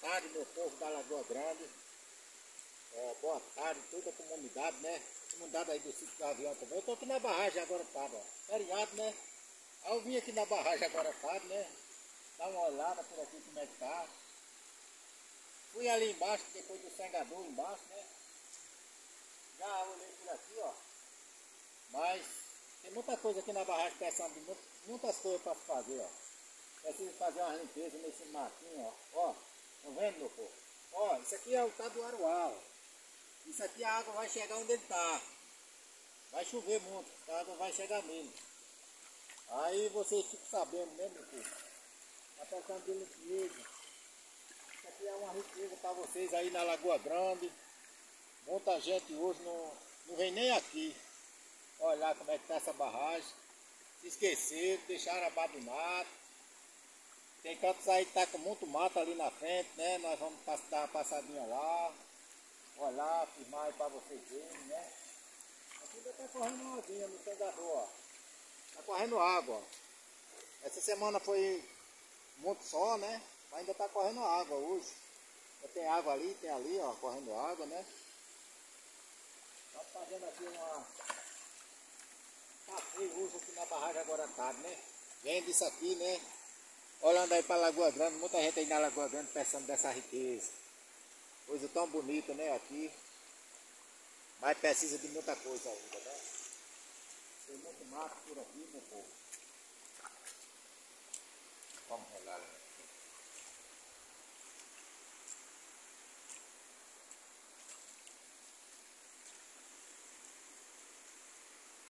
tarde, meu povo da Lagoa Grande. É, boa tarde, toda a comunidade, né? Comunidade aí do sítio do avião também. Eu tô aqui na barragem agora tarde. Feriado, né? Aí eu vim aqui na barragem agora tarde, né? Dar uma olhada por aqui como é que tá. Fui ali embaixo, depois do sengador embaixo, né? Já olhei por aqui, ó. Mas tem muita coisa aqui na barragem pensando muitas coisas para fazer, ó. Preciso fazer uma limpeza nesse matinho, ó. Vendo? Ó, isso aqui é o tá do Aruá. Isso aqui a água vai chegar onde ele tá. Vai chover muito, a água vai chegar nele. Aí vocês ficam sabendo, né, meu povo? Tá pensando de limpeza. Isso aqui é uma riqueza para vocês aí na Lagoa Grande. Muita gente hoje não, não vem nem aqui. Olha como é que tá essa barragem. Se esqueceram, deixaram abandonado. Tem cantos aí que tá com muito mato ali na frente, né? Nós vamos dar uma passadinha lá. Olha lá, filmar aí pra vocês verem, né? Aqui ainda tá correndo uma aguinha no sengador, ó. Tá correndo água, ó. Essa semana foi muito sol, né? Mas ainda tá correndo água hoje. Tem água ali, tem ali, ó, correndo água, né? Tá fazendo aqui uma... Tá frio hoje aqui na barragem agora tarde, né? Vendo isso aqui, né? Olhando aí para Lagoa Grande, muita gente aí na Lagoa Grande pensando dessa riqueza. Coisa tão bonita, né, aqui. Mas precisa de muita coisa ainda, né? Tem muito mato por aqui, meu povo. Vamos olhar, né?